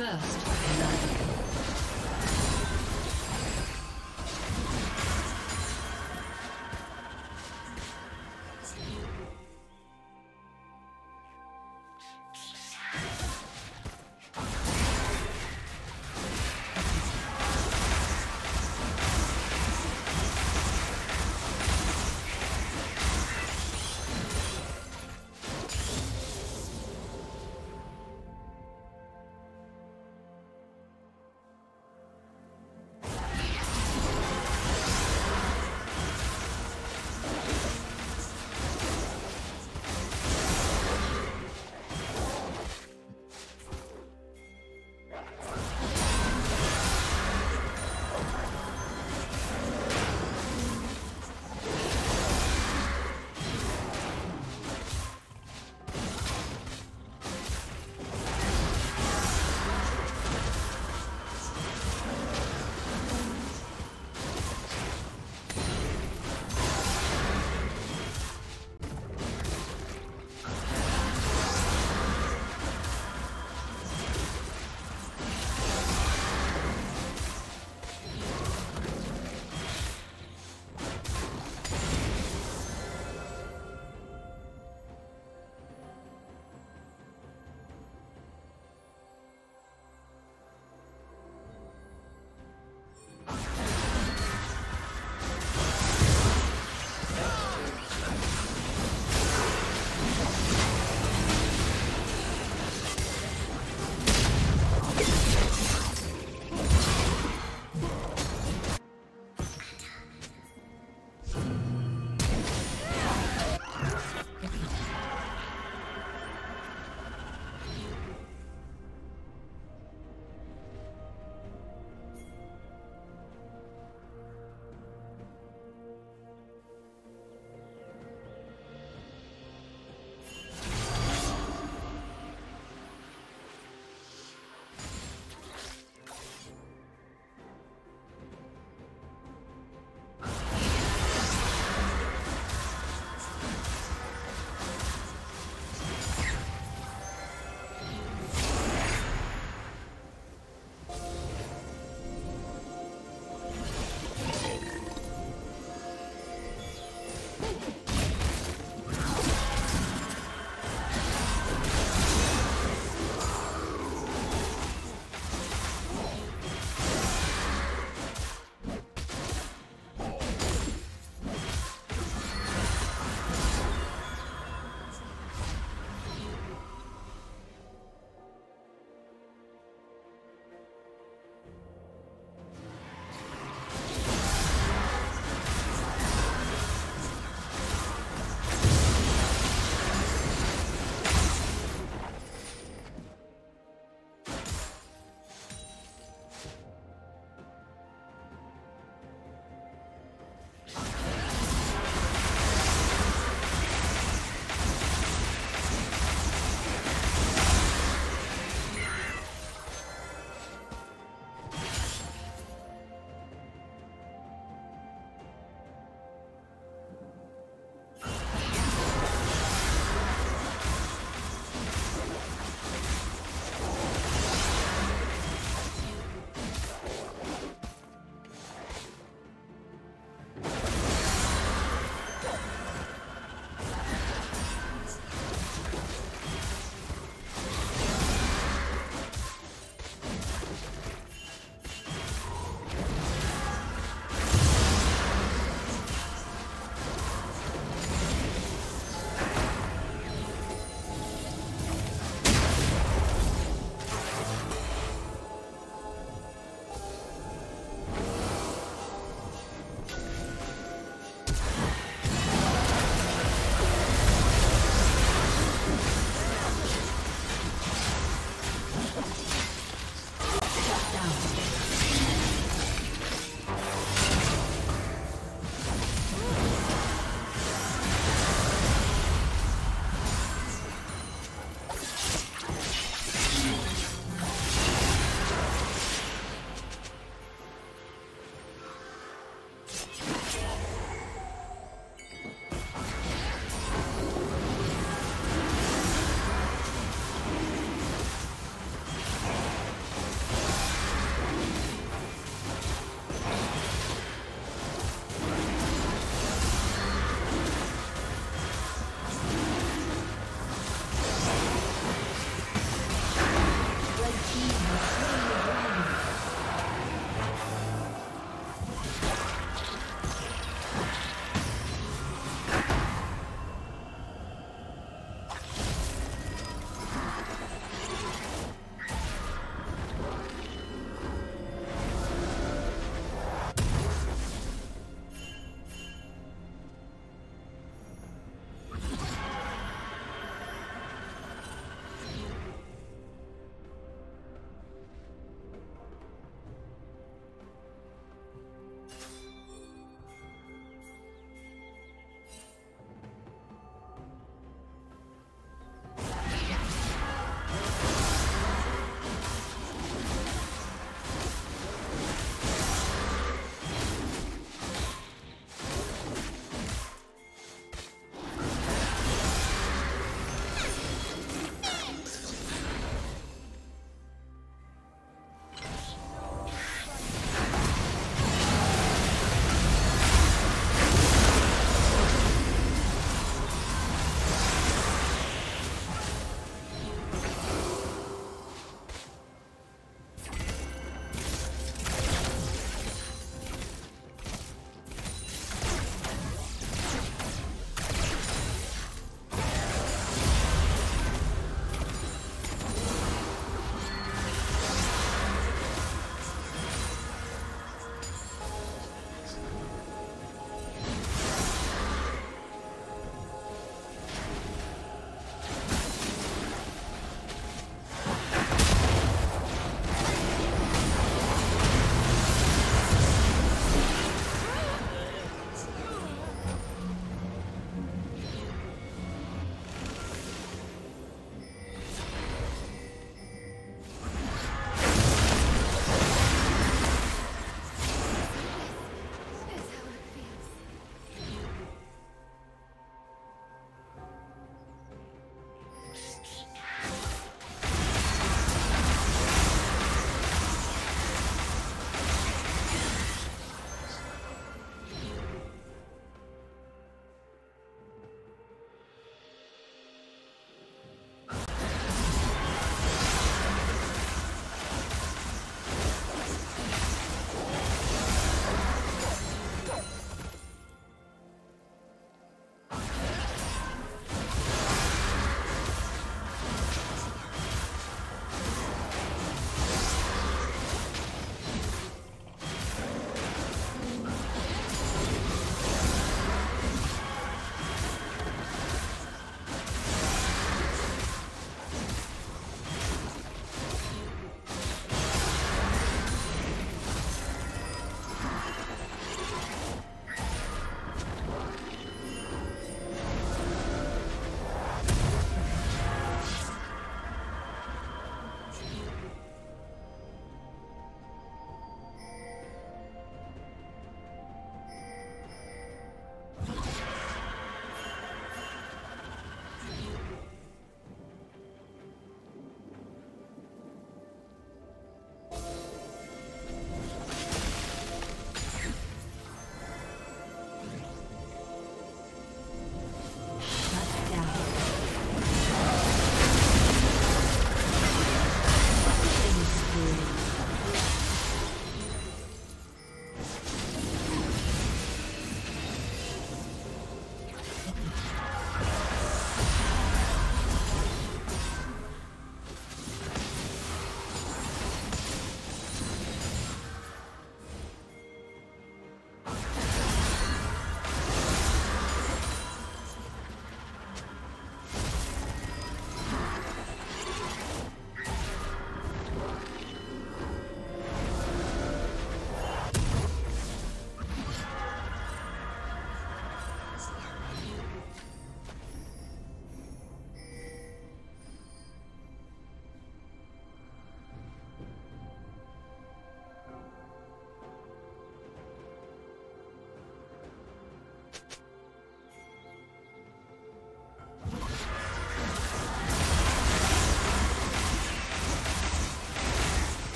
First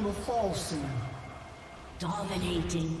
Will fall soon. Dominating.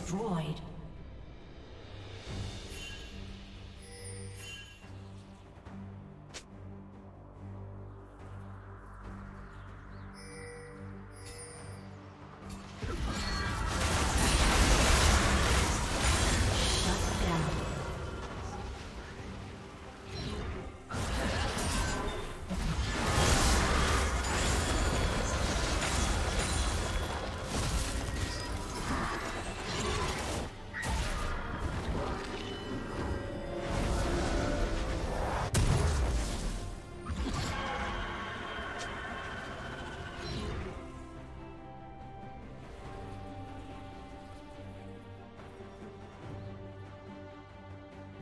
Destroyed.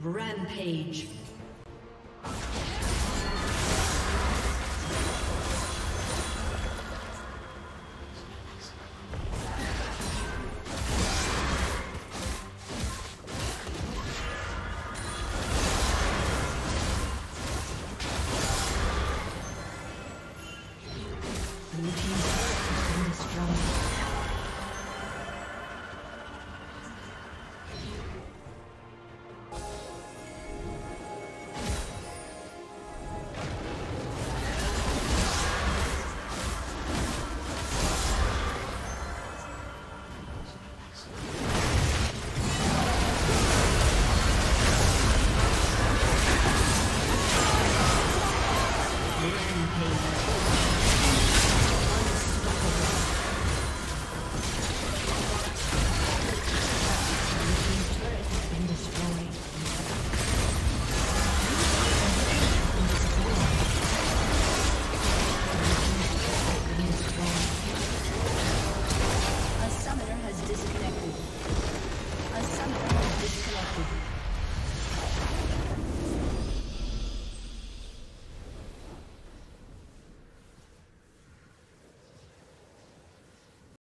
Rampage.